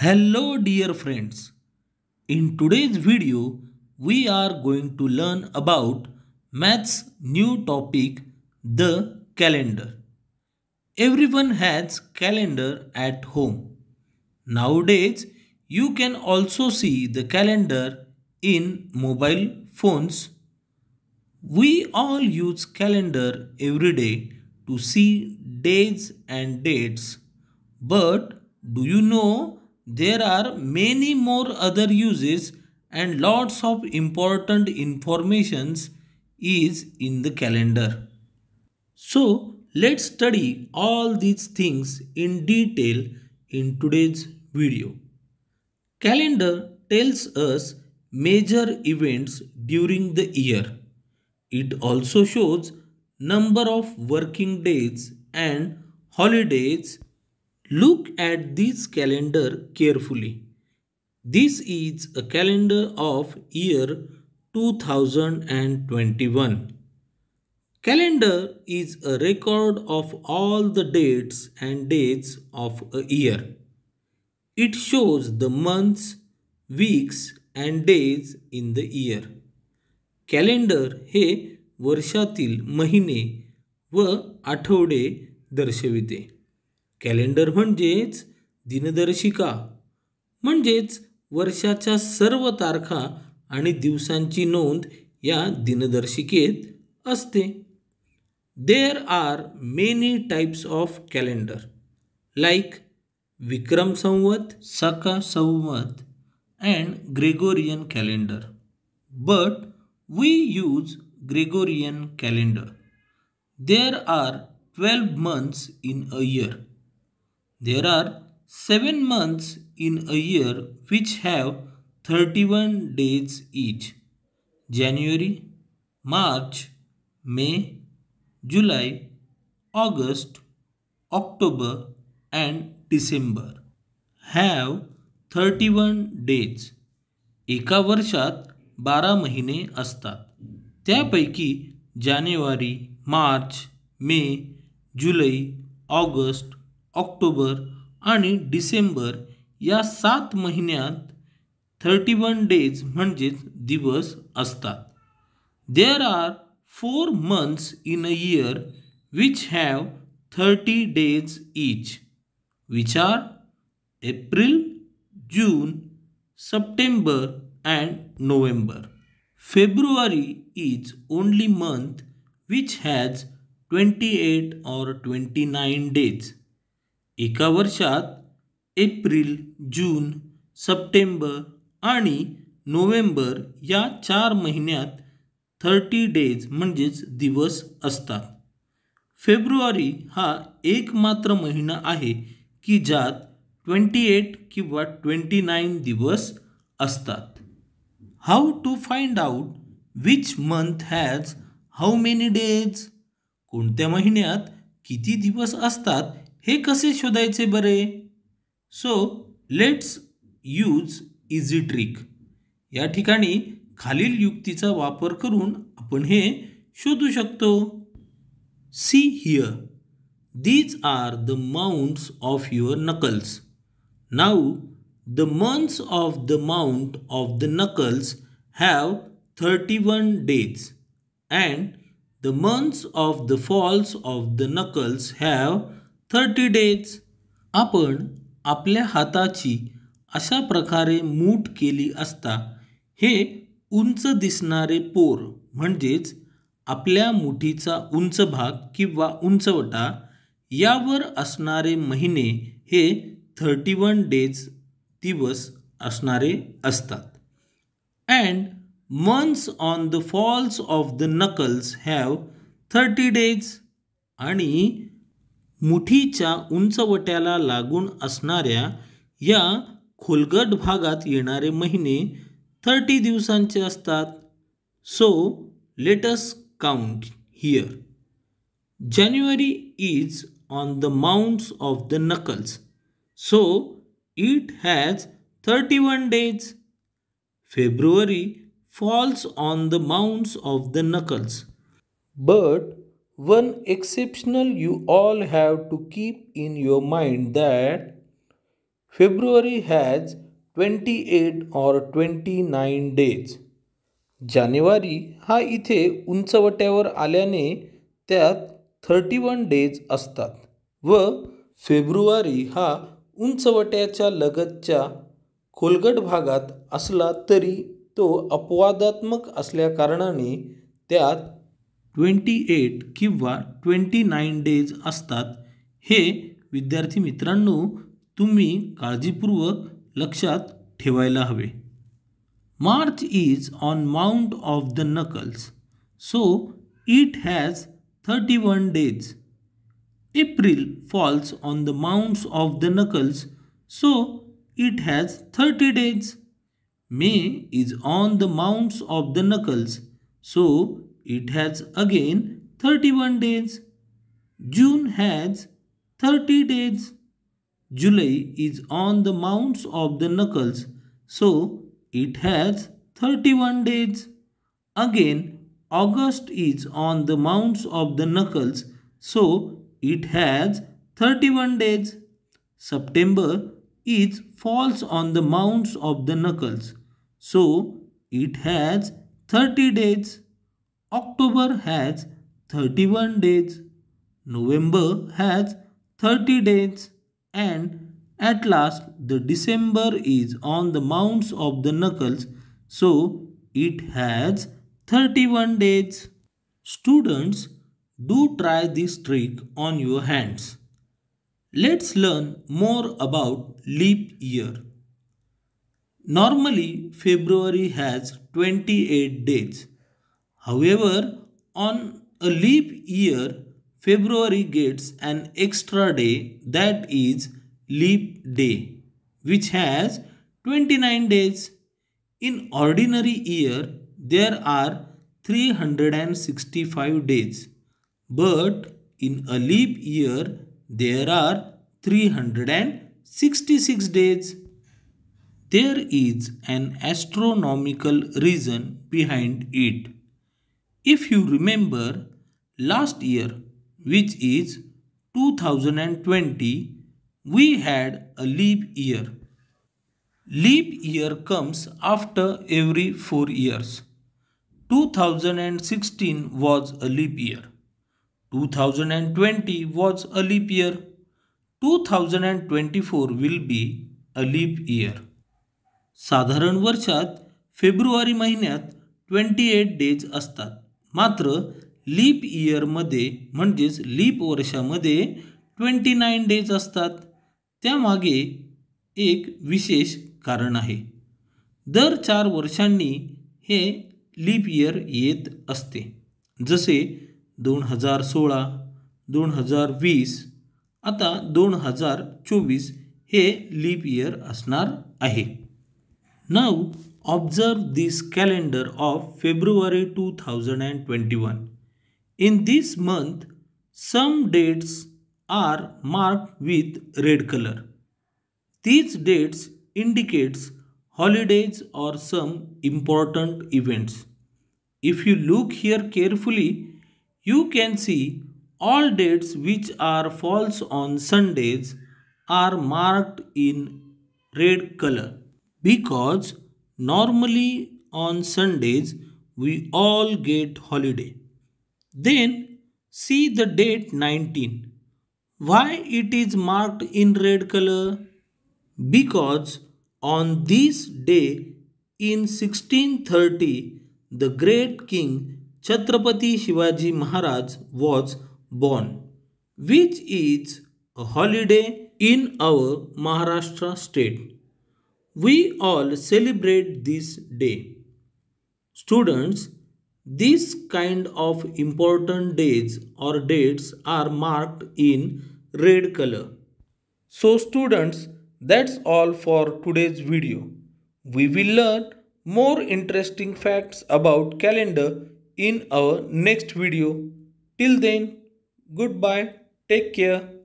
Hello dear friends. In today's video we are going to learn about maths new topic the calendar. Everyone has calendar at home. Nowadays you can also see the calendar in mobile phones. We all use calendar every day to see days and dates. But do you know there are many more other uses and lots of important informations is in the calendar. So let's study all these things in detail in today's video. Calendar tells us major events during the year. It also shows number of working days and holidays. Look at this calendar carefully. This is a calendar of year 2021. Calendar is a record of all the dates and days of a year. It shows the months, weeks and days in the year. Calendar हे वर्षातील महिने व आठवडे दर्शविते calendar म्हणजेच दिनदर्शिका. म्हणजेच वर्षाच्या सर्व तारखा आणि दिवसांची नोंद या दिनदर्शिकेत असते. There are many types of calendar like Vikram Samvat Saka Samvat and Gregorian calendar but we use Gregorian calendar there are twelve months in a year there are seven months in a year which have thirty one days each. January, March, May, July, August, October and December have 31 days. एका वर्षात बारा महिने असतात. त्यापैकी जानेवारी मार्च मे जुलै August ऑक्टोबर आणि डिसेंबर या सात महिन्यात थर्टी वन डेज म्हणजेच दिवस असतात. There are four months in a year which have thirty days each which are April June September and November. February is only month which has twenty eight or twenty nine days एका वर्षात April June September आणि नोव्हेंबर या चार महिन्यात thirty days म्हणजेच दिवस असतात. फेब्रुवारी हा एकमात्र महिना आहे की ज्यात ट्वेंटी एट किंवा ट्वेंटी नाईन दिवस असतात. How to find out which month has how many days कोणत्या महिन्यात किती दिवस असतात हे कसे शोधायचे बरे? So let's use easy trick या ठिकाणी खालील युक्तीचा वापर करून आपण हे शोधू शकतो. See here these are the mounts of your knuckles now the months of the mount of the knuckles have thirty one days and the months of the falls of the knuckles have thirty days. आपण आपल्या हाताची अशा प्रकारे मूठ केली असता हे उंच दिसणारे पोर म्हणजेच आपल्या मुठीचा उंच भाग किंवा उंचवटा यावर असणारे महिने हे थर्टी वन डेज दिवस असणारे असतात. And months on the falls of the knuckles have thirty days आणि मुठीच्या उंचवट्याला लागून असणाऱ्या या खोलगट भागात येणारे महिने थर्टी दिवसांचे असतात. So let's count here January is on the mounts of the knuckles so it has thirty one days February falls on the mounts of the knuckles but one exceptional you all have to keep in your mind that February has 28 or 29 days. जानेवारी हा इथे उंचवट्यावर आल्याने त्यात thirty one days असतात व फेब्रुवारी हा उंचवट्याच्या लगतच्या खोलगट भागात असला तरी तो अपवादात्मक असल्याकारणाने त्यात ट्वेंटी एट किंवा ट्वेंटी नाईन डेज असतात हे विद्यार्थी मित्रांनो तुम्ही काळजीपूर्वक लक्षात ठेवायला हवे March is on mount of the knuckles so it has thirty one days April falls on the mounts of the knuckles so it has thirty days May is on the mounts of the knuckles, so it has again 31 days. June has 30 days. July is on the mounts of the knuckles, so it has 31 days. Again, August is on the mounts of the knuckles, so it has 31 days. September is falls on the mounts of the knuckles. So it has 30 days. October has 31 days. November has 30 days. And at last the December is on the mounts of the knuckles. So it has 31 days. Students, do try this trick on your hands. Let's learn more about leap year. Normally, February has 28 days. However, on a leap year, February gets an extra day that is leap day, which has 29 days. In ordinary year, there are 365 days. But in a leap year, there are 366 days. There is an astronomical reason behind it. If you remember, last year, which is 2020, we had a leap year. Leap year comes after every 4 years. 2016 was a leap year. 2020 was a leap year. 2024 will be a leap year. साधारण वर्षात फेब्रुवारी महिन्यात twenty eight days असतात मात्र leap इयरमध्ये म्हणजेच leap वर्षामध्ये twenty nine days असतात. त्यामागे एक विशेष कारण आहे. दर चार वर्षांनी हे लीप इयर येत असते. जसे दोन हजार सोळा दोन हजार वीस आता दोन हजार चोवीस हे लीप इयर असणार आहे. नऊ observe this calendar of February 2021. In this month, some dates are marked with red color. These dates indicates holidays or some important events. If you look here carefully, you can see all dates which are false on Sundays are marked in red color because normally on Sundays we all get holiday. Then see the date 19. Why it is marked in red color? Because on this day in 1630 the great king Chhatrapati Shivaji Maharaj was born, which is a holiday in our Maharashtra state. We all celebrate this day. Students, this kind of important days or dates are marked in red color. So students, that's all for today's video. We will learn more interesting facts about calendar in our next video. Till then, goodbye. Take care.